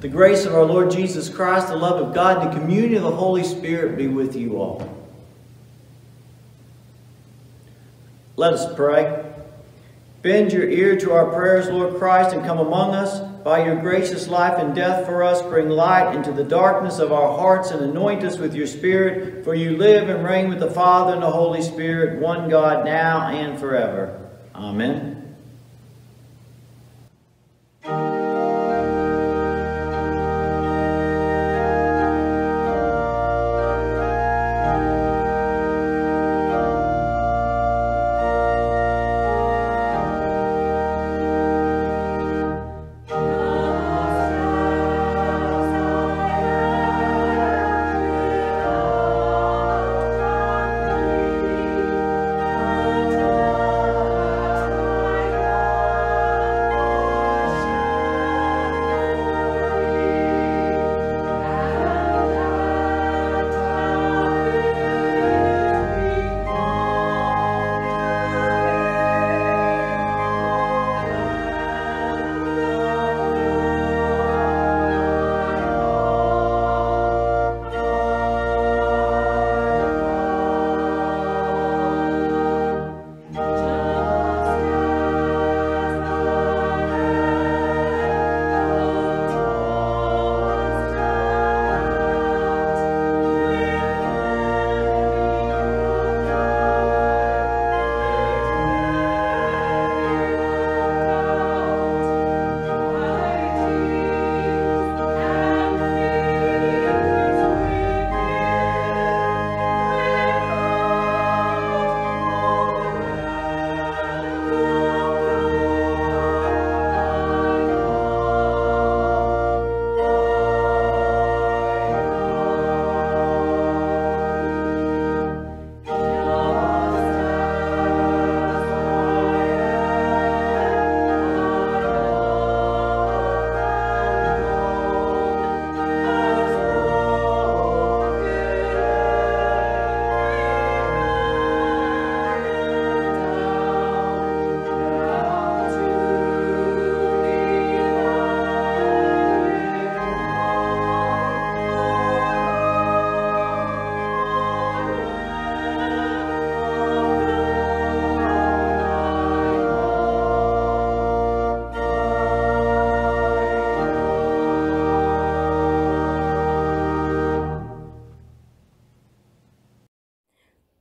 The grace of our Lord Jesus Christ, the love of God, and the communion of the Holy Spirit be with you all. Let us pray. Bend your ear to our prayers, Lord Christ, and come among us. By your gracious life and death for us, bring light into the darkness of our hearts and anoint us with your Spirit. For you live and reign with the Father and the Holy Spirit, one God, now and forever. Amen.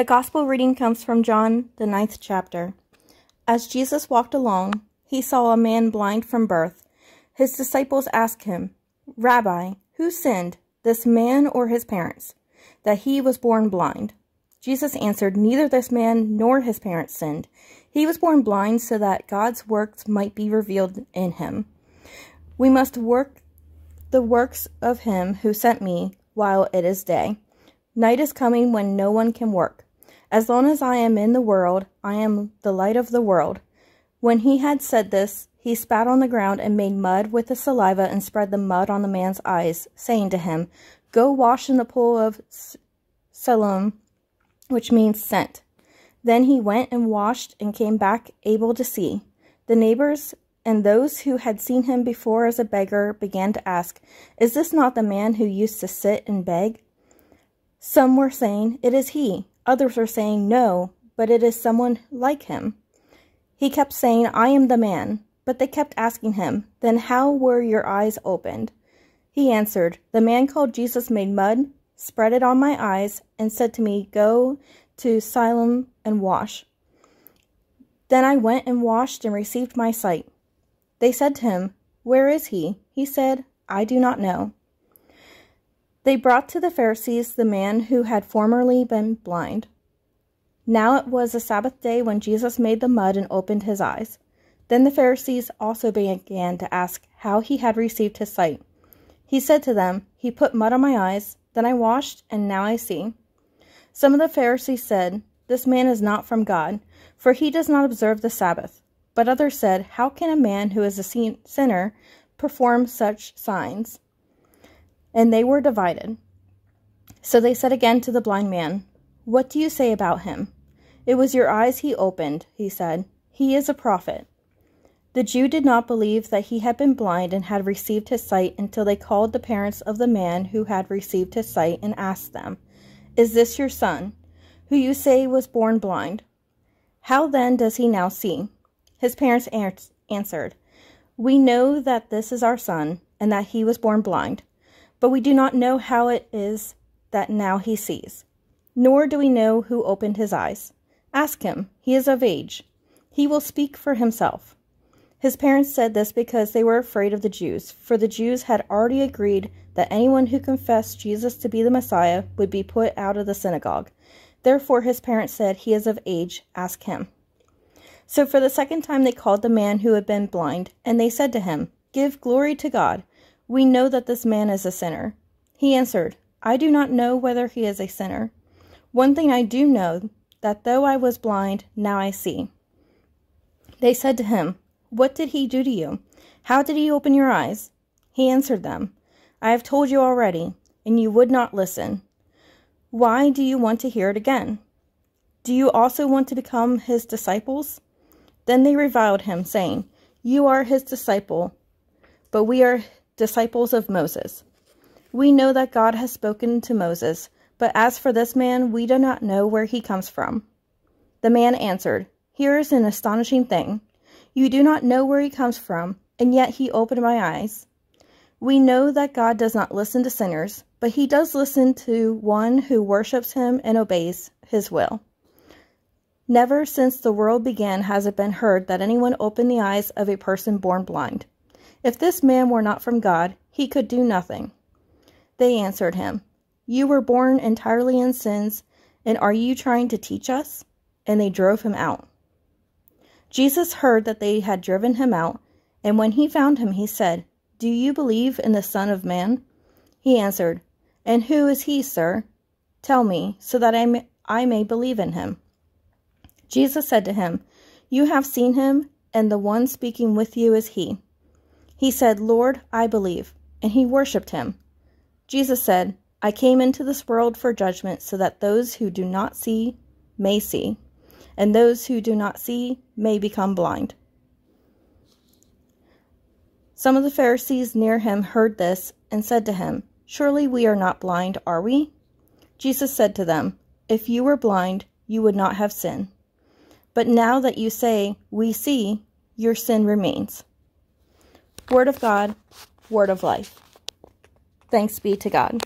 The Gospel reading comes from John, the ninth chapter. As Jesus walked along, he saw a man blind from birth. His disciples asked him, Rabbi, who sinned, this man or his parents, that he was born blind? Jesus answered, Neither this man nor his parents sinned. He was born blind so that God's works might be revealed in him. We must work the works of him who sent me while it is day. Night is coming when no one can work. As long as I am in the world, I am the light of the world. When he had said this, he spat on the ground and made mud with the saliva and spread the mud on the man's eyes, saying to him, Go wash in the pool of Siloam, which means sent. Then he went and washed and came back able to see. The neighbors and those who had seen him before as a beggar began to ask, Is this not the man who used to sit and beg? Some were saying, It is he. Others were saying, No, but it is someone like him. He kept saying, I am the man. But they kept asking him, Then how were your eyes opened? He answered, The man called Jesus made mud, spread it on my eyes, and said to me, Go to Siloam and wash. Then I went and washed and received my sight. They said to him, Where is he? He said, I do not know. They brought to the Pharisees the man who had formerly been blind. Now it was a Sabbath day when Jesus made the mud and opened his eyes. Then the Pharisees also began to ask how he had received his sight. He said to them, He put mud on my eyes, then I washed, and now I see. Some of the Pharisees said, This man is not from God, for he does not observe the Sabbath. But others said, How can a man who is a sinner perform such signs? And they were divided. So they said again to the blind man, What do you say about him? It was your eyes he opened, he said. He is a prophet. The Jew did not believe that he had been blind and had received his sight until they called the parents of the man who had received his sight and asked them, Is this your son, who you say was born blind? How then does he now see? His parents answered, We know that this is our son, and that he was born blind, but we do not know how it is that now he sees. Nor do we know who opened his eyes. Ask him, he is of age. He will speak for himself. His parents said this because they were afraid of the Jews, for the Jews had already agreed that anyone who confessed Jesus to be the Messiah would be put out of the synagogue. Therefore his parents said, He is of age, ask him. So for the second time they called the man who had been blind, and they said to him, Give glory to God. We know that this man is a sinner. He answered, I do not know whether he is a sinner. One thing I do know, that though I was blind, now I see. They said to him, what did he do to you? How did he open your eyes? He answered them, I have told you already, and you would not listen. Why do you want to hear it again? Do you also want to become his disciples? Then they reviled him, saying, You are his disciple, but we are disciples of Moses. We know that God has spoken to Moses, but as for this man, we do not know where he comes from. The man answered, Here is an astonishing thing. You do not know where he comes from, and yet he opened my eyes. We know that God does not listen to sinners, but he does listen to one who worships him and obeys his will. Never since the world began has it been heard that anyone opened the eyes of a person born blind. If this man were not from God, he could do nothing. They answered him, You were born entirely in sins, and are you trying to teach us? And they drove him out. Jesus heard that they had driven him out, and when he found him, he said, Do you believe in the Son of Man? He answered, And who is he, sir? Tell me, so that I may, I may believe in him. Jesus said to him, You have seen him, and the one speaking with you is he. He said, Lord, I believe, and he worshipped him. Jesus said, I came into this world for judgment, so that those who do not see may see and those who do not see may become blind. Some of the Pharisees near him heard this and said to him, Surely we are not blind, are we? Jesus said to them, If you were blind, you would not have sin. But now that you say, We see, your sin remains. Word of God, word of life. Thanks be to God.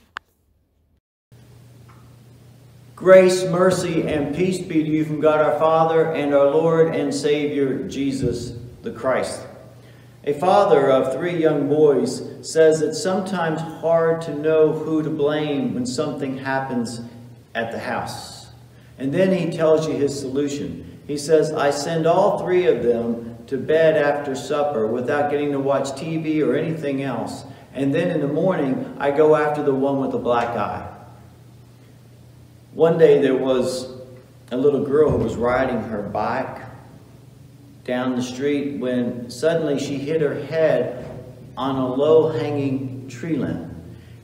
Grace, mercy, and peace be to you from God our Father and our Lord and Savior, Jesus the Christ. A father of three young boys says it's sometimes hard to know who to blame when something happens at the house. And then he tells you his solution. He says, I send all three of them to bed after supper without getting to watch TV or anything else. And then in the morning, I go after the one with the black eye. One day there was a little girl who was riding her bike down the street when suddenly she hit her head on a low-hanging tree limb.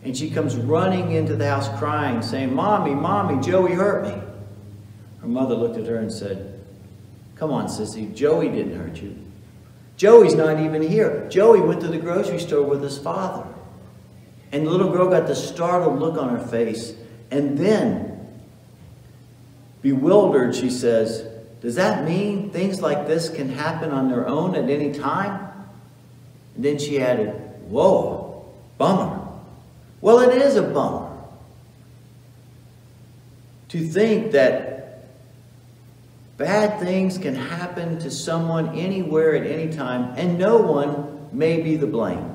And she comes running into the house crying, saying, Mommy, Mommy, Joey hurt me. Her mother looked at her and said, Come on, sissy, Joey didn't hurt you. Joey's not even here. Joey went to the grocery store with his father. And the little girl got the startled look on her face. And then Bewildered, she says, Does that mean things like this can happen on their own at any time? And then she added, Whoa, bummer. Well, it is a bummer. To think that bad things can happen to someone anywhere at any time, and no one may be the blame.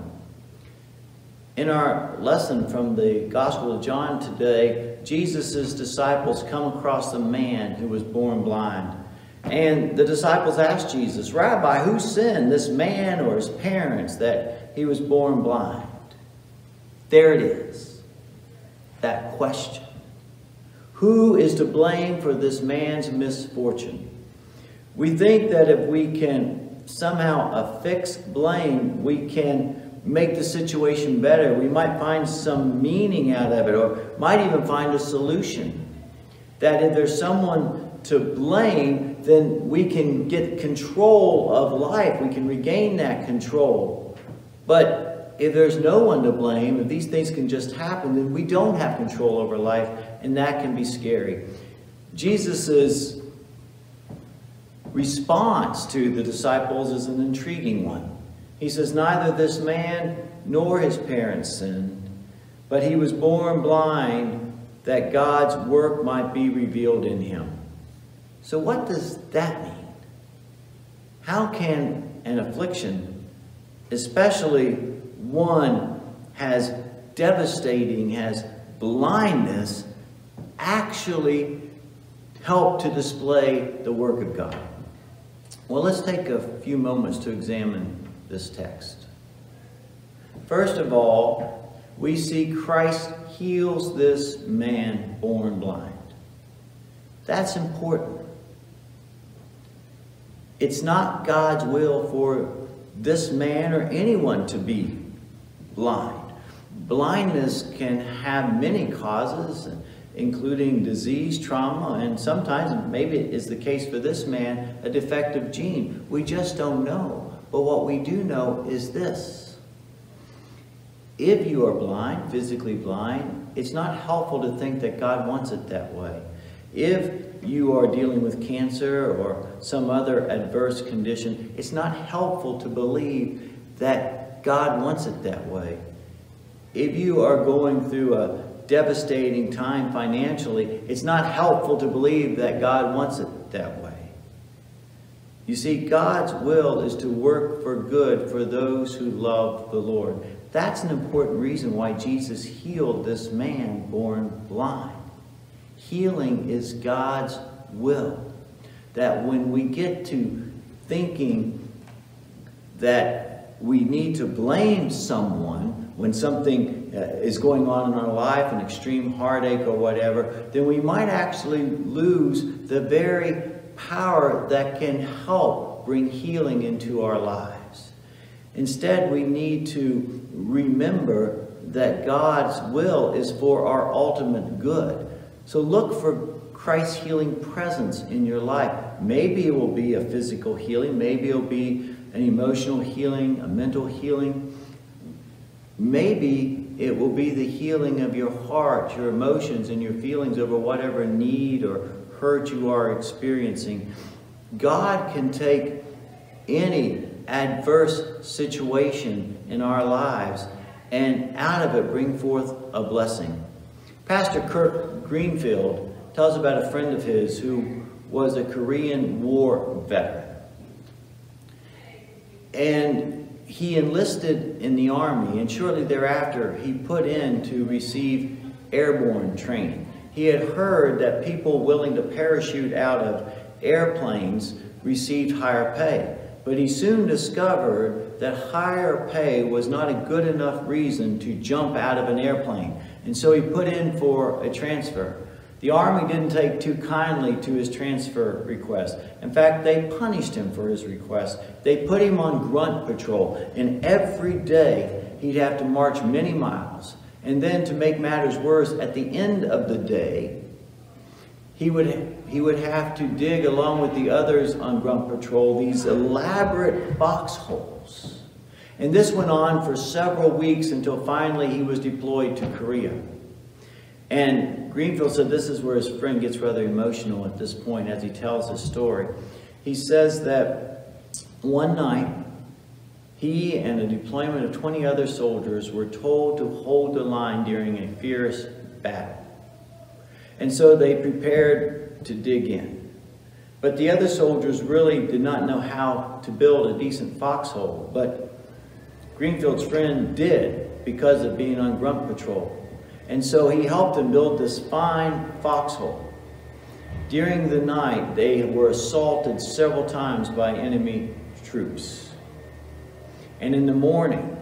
In our lesson from the Gospel of John today, Jesus' disciples come across a man who was born blind. And the disciples asked Jesus, Rabbi, who sinned, this man or his parents, that he was born blind? There it is, that question. Who is to blame for this man's misfortune? We think that if we can somehow affix blame, we can make the situation better. We might find some meaning out of it or might even find a solution. That if there's someone to blame, then we can get control of life. We can regain that control. But if there's no one to blame, if these things can just happen, then we don't have control over life, and that can be scary. Jesus' response to the disciples is an intriguing one. He says, Neither this man nor his parents sinned, but he was born blind that God's work might be revealed in him. So, what does that mean? How can an affliction, especially one has devastating, has blindness, actually help to display the work of God? Well, let's take a few moments to examine this text. First of all, we see Christ heals this man born blind. That's important. It's not God's will for this man or anyone to be blind. Blindness can have many causes, including disease, trauma, and sometimes, maybe it is the case for this man, a defective gene. We just don't know. But what we do know is this. If you are blind, physically blind, it's not helpful to think that God wants it that way. If you are dealing with cancer or some other adverse condition, it's not helpful to believe that God wants it that way. If you are going through a devastating time financially, it's not helpful to believe that God wants it that way. You see, God's will is to work for good for those who love the Lord. That's an important reason why Jesus healed this man born blind. Healing is God's will. That when we get to thinking that we need to blame someone when something uh, is going on in our life, an extreme heartache or whatever, then we might actually lose the very power that can help bring healing into our lives. Instead, we need to remember that God's will is for our ultimate good. So look for Christ's healing presence in your life. Maybe it will be a physical healing, maybe it'll be an emotional healing, a mental healing. Maybe it will be the healing of your heart, your emotions, and your feelings over whatever need or hurt you are experiencing. God can take any adverse situation in our lives and out of it bring forth a blessing. Pastor Kirk Greenfield tells about a friend of his who was a Korean War veteran. And he enlisted in the Army, and shortly thereafter, he put in to receive airborne training. He had heard that people willing to parachute out of airplanes received higher pay. But he soon discovered that higher pay was not a good enough reason to jump out of an airplane. And so he put in for a transfer. The Army didn't take too kindly to his transfer request. In fact, they punished him for his request. They put him on grunt patrol, and every day he'd have to march many miles. And then to make matters worse, at the end of the day, he would, he would have to dig along with the others on grunt patrol these elaborate foxholes. And this went on for several weeks until finally he was deployed to Korea. And Greenfield said this is where his friend gets rather emotional at this point as he tells his story. He says that one night he and a deployment of 20 other soldiers were told to hold the line during a fierce battle. And so they prepared to dig in. But the other soldiers really did not know how to build a decent foxhole. But Greenfield's friend did because of being on grunt patrol. And so he helped them build this fine foxhole. During the night, they were assaulted several times by enemy troops. And in the morning,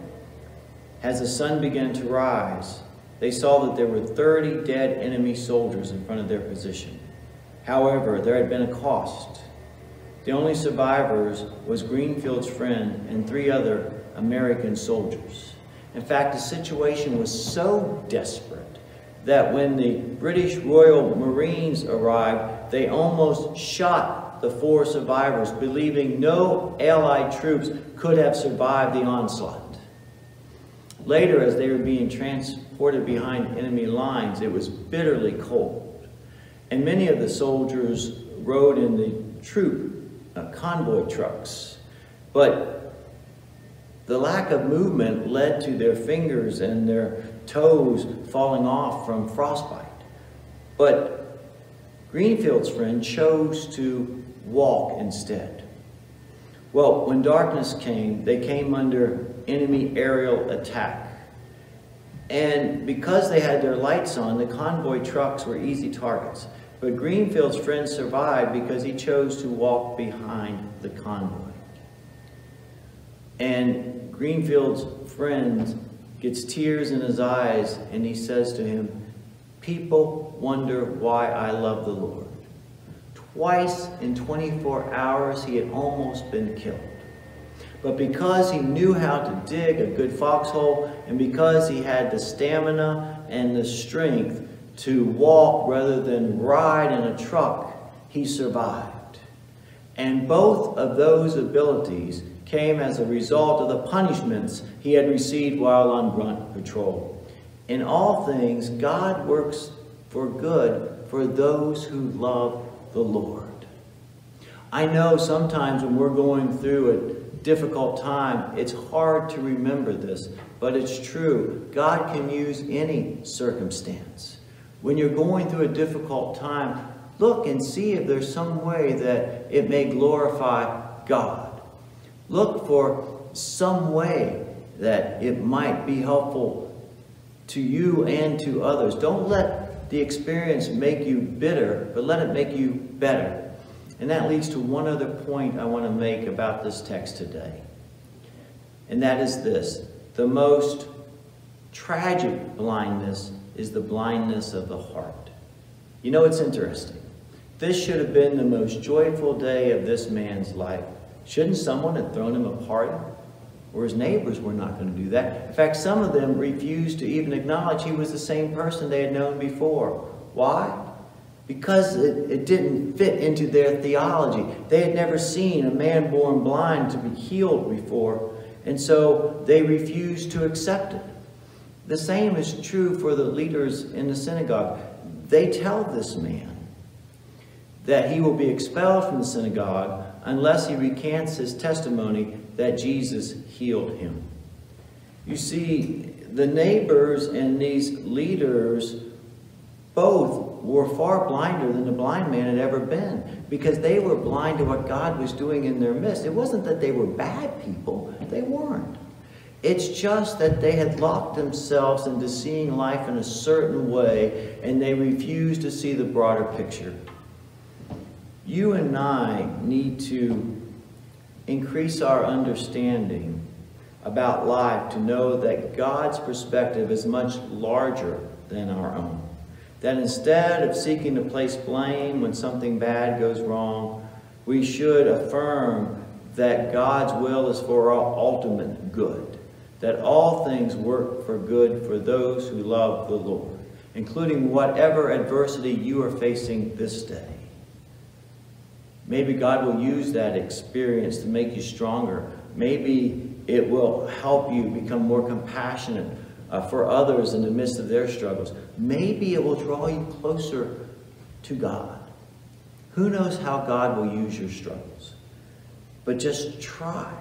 as the sun began to rise, they saw that there were 30 dead enemy soldiers in front of their position. However, there had been a cost. The only survivors was Greenfield's friend and three other American soldiers. In fact, the situation was so desperate that when the British Royal Marines arrived, they almost shot the four survivors, believing no Allied troops could have survived the onslaught. Later, as they were being transported behind enemy lines, it was bitterly cold, and many of the soldiers rode in the troop uh, convoy trucks. But the lack of movement led to their fingers and their toes falling off from frostbite. But Greenfield's friend chose to walk instead. Well, when darkness came, they came under enemy aerial attack. And because they had their lights on, the convoy trucks were easy targets. But Greenfield's friend survived because he chose to walk behind the convoy. And Greenfield's friend gets tears in his eyes and he says to him, People wonder why I love the Lord. Twice in 24 hours he had almost been killed. But because he knew how to dig a good foxhole and because he had the stamina and the strength to walk rather than ride in a truck, he survived. And both of those abilities came as a result of the punishments he had received while on grunt patrol. In all things, God works for good for those who love the Lord. I know sometimes when we're going through a difficult time, it's hard to remember this, but it's true. God can use any circumstance. When you're going through a difficult time, look and see if there's some way that it may glorify God. Look for some way that it might be helpful to you and to others. Don't let the experience make you bitter, but let it make you better. And that leads to one other point I want to make about this text today. And that is this. The most tragic blindness is the blindness of the heart. You know, it's interesting. This should have been the most joyful day of this man's life. Shouldn't someone have thrown him a party? Or his neighbors were not going to do that. In fact, some of them refused to even acknowledge he was the same person they had known before. Why? Because it, it didn't fit into their theology. They had never seen a man born blind to be healed before, and so they refused to accept it. The same is true for the leaders in the synagogue. They tell this man that he will be expelled from the synagogue unless he recants his testimony that Jesus healed him. You see, the neighbors and these leaders both were far blinder than the blind man had ever been because they were blind to what God was doing in their midst. It wasn't that they were bad people, they weren't. It's just that they had locked themselves into seeing life in a certain way and they refused to see the broader picture. You and I need to increase our understanding about life to know that God's perspective is much larger than our own. That instead of seeking to place blame when something bad goes wrong, we should affirm that God's will is for our ultimate good, that all things work for good for those who love the Lord, including whatever adversity you are facing this day. Maybe God will use that experience to make you stronger. Maybe it will help you become more compassionate uh, for others in the midst of their struggles. Maybe it will draw you closer to God. Who knows how God will use your struggles? But just try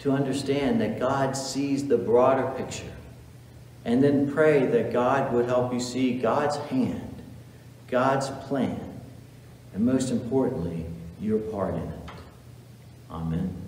to understand that God sees the broader picture. And then pray that God would help you see God's hand, God's plan, and most importantly, your part in it. Amen.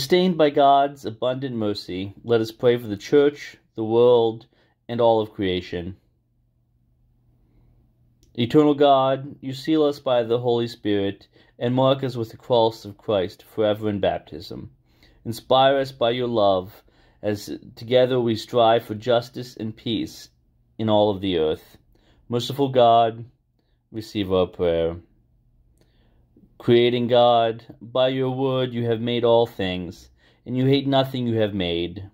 Sustained by God's abundant mercy, let us pray for the church, the world, and all of creation. Eternal God, you seal us by the Holy Spirit and mark us with the cross of Christ forever in baptism. Inspire us by your love as together we strive for justice and peace in all of the earth. Merciful God, receive our prayer. Creating God, by your word you have made all things, and you hate nothing you have made.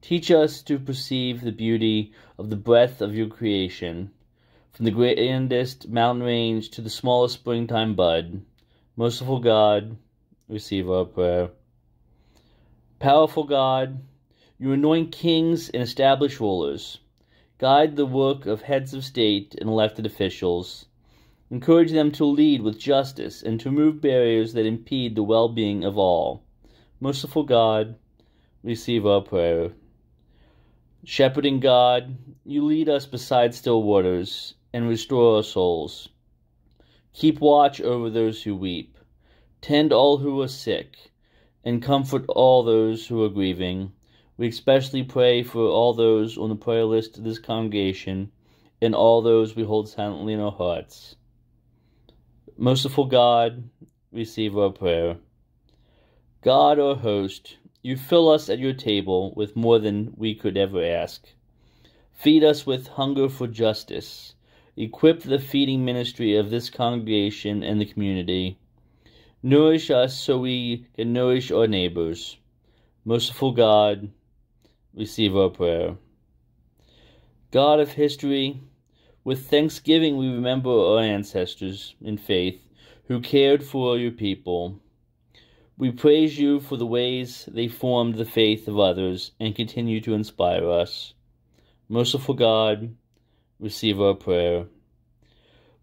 Teach us to perceive the beauty of the breadth of your creation, from the grandest mountain range to the smallest springtime bud. Merciful God, receive our prayer. Powerful God, you anoint kings and establish rulers. Guide the work of heads of state and elected officials Encourage them to lead with justice and to remove barriers that impede the well being of all. Merciful God, receive our prayer. Shepherding God, you lead us beside still waters and restore our souls. Keep watch over those who weep, tend all who are sick, and comfort all those who are grieving. We especially pray for all those on the prayer list of this congregation and all those we hold silently in our hearts. Merciful God, receive our prayer. God, our host, you fill us at your table with more than we could ever ask. Feed us with hunger for justice. Equip the feeding ministry of this congregation and the community. Nourish us so we can nourish our neighbors. Merciful God, receive our prayer. God of history, with thanksgiving, we remember our ancestors in faith who cared for your people. We praise you for the ways they formed the faith of others and continue to inspire us. Merciful God, receive our prayer.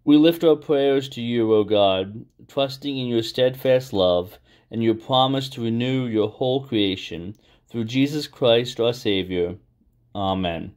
We lift our prayers to you, O God, trusting in your steadfast love and your promise to renew your whole creation through Jesus Christ our Savior. Amen.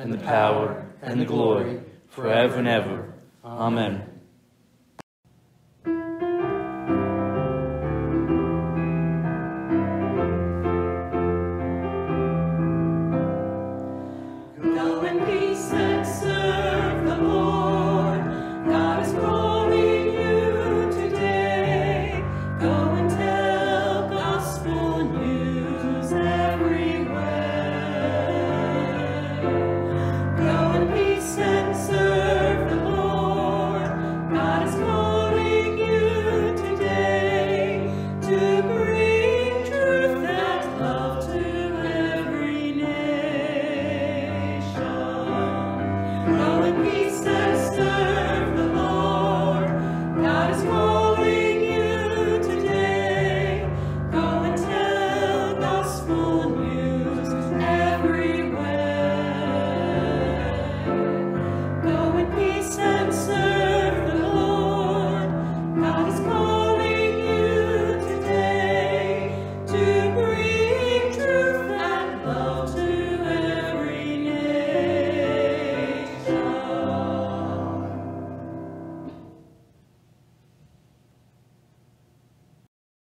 and the power, and the glory, forever and ever. Amen.